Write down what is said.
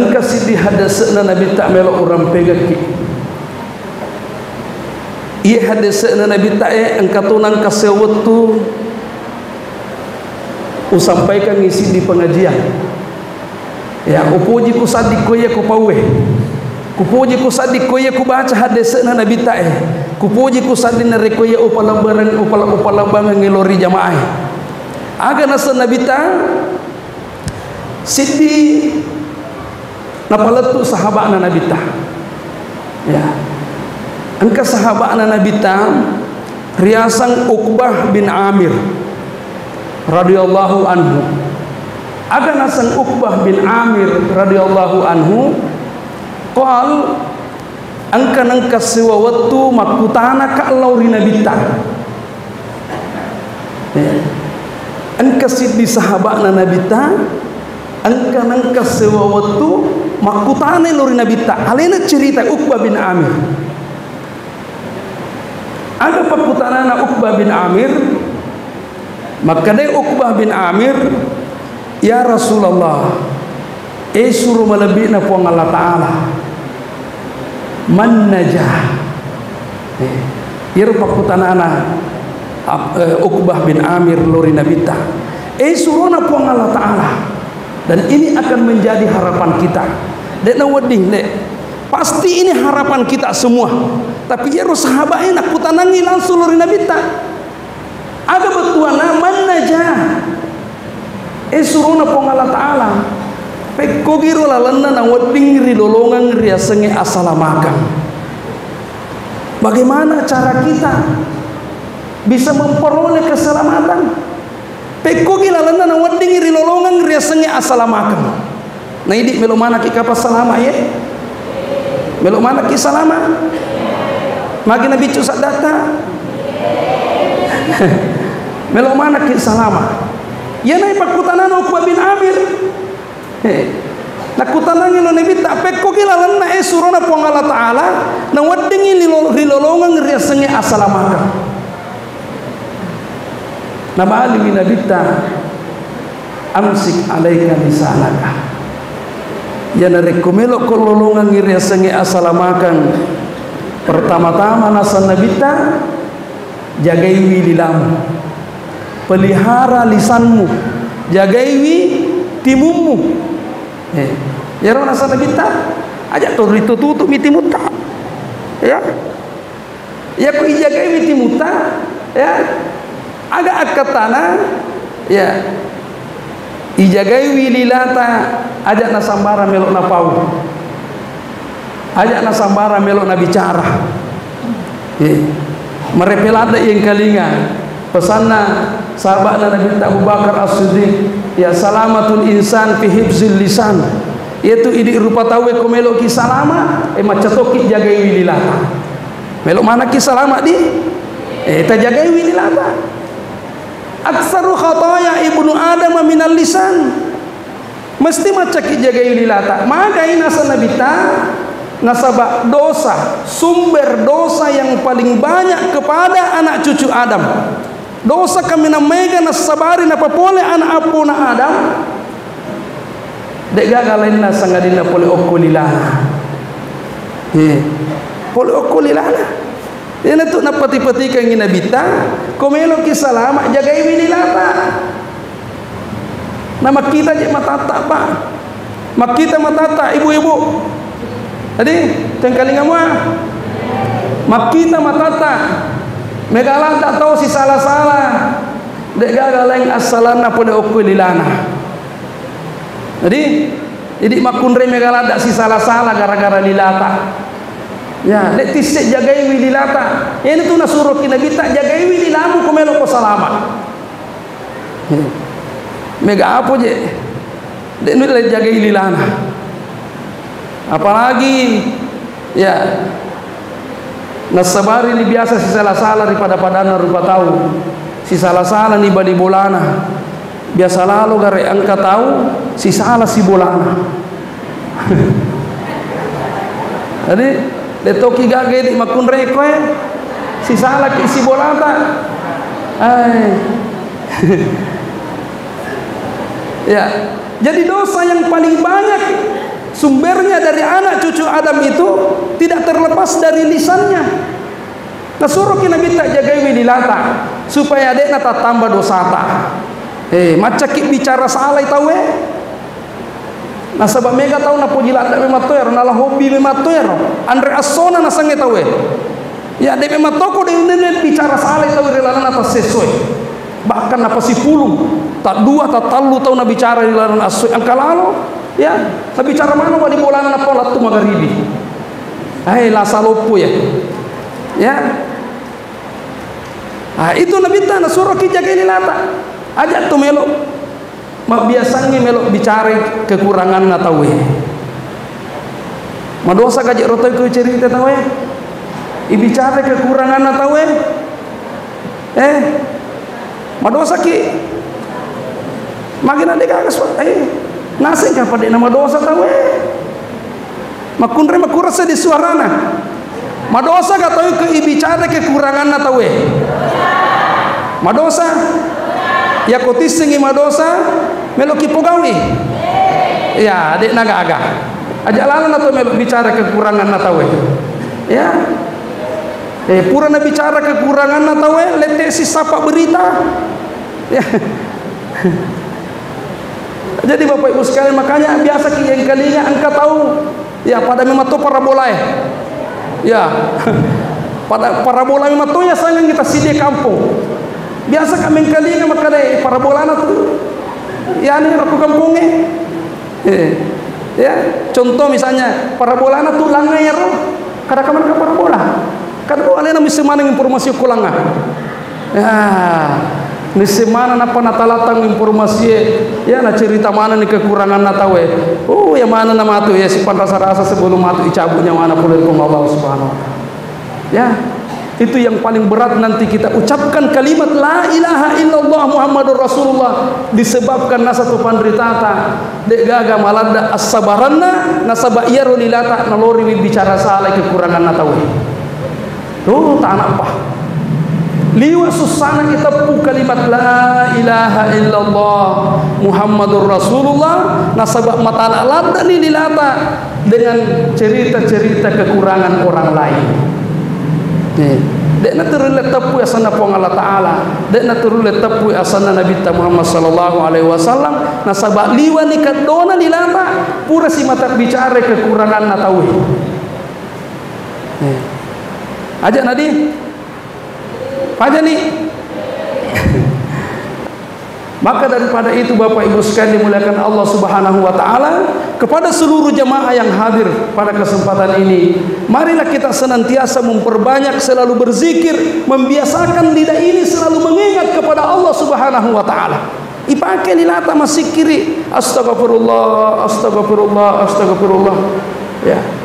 angka sidi hadasna nabi tak melok orang pegaki ia hadasna nabi tak eh? Angka tunang kasewatu usampaikan ngisi di pengajian. Ya upuji ku sadik ko ya ku pawe kupuji ku sadik ko ya ku baca hadasna nabi tak eh? Kupuji ku sadik na reko ya upala barang upala upala bang ngelori jamaah aga nasa nabi tak sidi napalatu sahabat na nabi tak ya. Angka sahabat na nabi tak riasang Uqbah bin Amir radhiyallahu anhu. Ada nasang Uqbah bin Amir radhiyallahu anhu. Qal angka nangka sewa waktu makutana ka lauri nabita ya. angka siddi sahabat na nabita angka nangka sewa waktu makutana lauri nabita alena cerita Uqbah bin Amir. Ada perputaran Uqbah bin Amir maka dia Uqbah bin Amir Ya Rasulullah Eh suruh melebih na puang Allah Ta'ala. Man najah? Eh, Ya perputaran uh, Uqbah bin Amir Lori Nabita Eh suruh na puang Allah Ta'ala Dan ini akan menjadi harapan kita. Dek na wedding dek Pasti ini harapan kita semua. Tapi ya sahabatnya nak kutanangi langsung lori Nabi tak? Ada betuan man najah? Eh suruh na pong Allah Ta'ala. Pekko giro lalanda na wading rilolongan riasangi asalamakan Bagaimana cara kita Bisa memperoleh keselamatan Pekko giro lalanda na wading rilolongan riasangi asalamakan Nah ini melo mana kita pas salama ya Melo mana ki salama? Magi Nabi cusat data. Melo mana ki salama? Ya nai pakutanan Uqbah bin Amir. He. Nakutanan ni Nabi tak pekko ki lalan na esurona pong Allah Taala na wadingi lilolongan riasangi asalamaka. Na bali min Nabi ta amsik alaika lisanaka ya nare kumelo kololongan ngiri asangi asalamakan pertama-tama nasan nabita jagaiwi lilamu. Pelihara lisanmu jagaiwi timummu. Eh ya ro nasan nabita aja to rito tutu mitimuta ya? Ya ku ijagaiwi timuta ya agak akatana ya. Ijagai wililata ajak na sambara melok na pau. Ajak na sambara melok na bicara. Eh merepelada yang kalinga. Pesanna sahabat Nabi Abu Bakar As-Siddiq ya salamatul insan fi hibzil lisan. Yaitu ini rupa tahu ko melok ki salama e macatoki jagai wililata melok mana ki salama di? Eh ta jagai wililata aksaru khataya ibnu adam minal lisan. Mesti macam jaga lilata maka ini asal nabita nasabah dosa sumber dosa yang paling banyak kepada anak cucu Adam. Dosa kami namanya nasabari napa pole anak apuna Adam? Dek gagalain na sangadina pole okulilana eh pole okulilana ini tu nak peti-peti kan ngina bita, komelo ki salama jaga ini lapa. Nama kita je matata pak. Mak kita matata ibu-ibu. Tadi tengkali ngamu ah. Mak kita matata. Megalan tak tahu si salah-salah. Dek gagal lain asalana pada okul lilana. Jadi jadi makunre megalan tak si salah-salah gara-gara lilata. Ya, dek tisik jagai wililata. Ini tu nasuruh kita kita jagai wililamu kumelo ko salama. Mega apa je? Dek nu le jagai wililana. Apalagi ya nasabari ni biasa si salah-salah daripada padana rupa tahu. Si salah-salah ni bali bolana. Biasa lalu gare angka tahu si salah si bolana. Jadi de toki gage di makun reko eh? Si salah ki si bolata ay ya. Jadi dosa yang paling banyak sumbernya dari anak cucu Adam itu tidak terlepas dari lisannya. Nah suruh kita tak jaga lata supaya adik nata tambah dosa tak. Eh macam kita bicara salah tahu eh Nah sebab mega tahu na pujilat tak memang tuer, hobi memang tuer. Andre asona na sange tahu eh. Ya dia memang toko dia bicara salah tahu relalan atas sesuai. Bahkan apa si puluh, tak dua tak talu tahu na bicara relalan asui. Angka lalu, ya, na bicara mana wali bola na pola tu magaribi. Hai lah salopu ya. Ya. Ah itu nabi ta na suruh jaga ini lata. Ajak tu melok mak biasanya melok bicara kekurangan tahu eh madosa gajak rotai ke cerita tahu eh i bicara kekurangan tahu eh? Eh madosa ki. Makin ada kagas eh? Nasi kah pada nama dosa tahu eh makunre makurasa di suarana. Madosa kata ke i bicara kekurangan tahu eh madosa ya kotis singi madosa melok kipogawi ya adik naga aga ajak lalan atau melok bicara kekurangan natawe ya. Eh pura na bicara kekurangan natawe lete si sapa berita. Ya. Jadi bapak ibu sekalian makanya biasa yang kalinya engkau tahu ya pada memang tu parabola ya ya. Pada parabola memang tu ya sayang kita sidia kampung. Biasa kami kalinya makanya parabola tu ya ini aku kampungnya eh, ya. Contoh misalnya parabola na tu langair kada kaman ka parabola. Kada ko alena misi mana informasi ko langa ya. Misi mana na panatalatang informasi ya na cerita mana ni kekurangan na tawe oh ya mana na matu ya si rasa-rasa sebelum matu icabunya mana pulih ko Allah subhanahu wa taala. Ya itu yang paling berat nanti kita ucapkan kalimat la ilaha illallah muhammadur rasulullah disebabkan nasatu pandritata dek gaga malada as-sabaranna nasaba iyaru lilata nalori bicara salah kekurangan natawi tuh tak apa. Liwa susana kita pu kalimat la ilaha illallah muhammadur rasulullah nasaba matala lada lilata dengan cerita-cerita kekurangan orang lain Dek na terule tapu asana pong Allah Taala. Dek na terule tapu asana Nabi Muhammad sallallahu alaihi wasallam. Nasabak liwa ni kadona ni lama pura si mata bicara kekurangan na tahu. Eh. Aja nadi. Aja ni. Maka daripada itu Bapak Ibu sekalian dimuliakan Allah Subhanahu wa taala kepada seluruh jemaah yang hadir pada kesempatan ini. Marilah kita senantiasa memperbanyak selalu berzikir membiasakan lidah ini selalu mengingat kepada Allah Subhanahu wa taala. Ipakai lilata masih kiri. Astagfirullah astagfirullah astagfirullah ya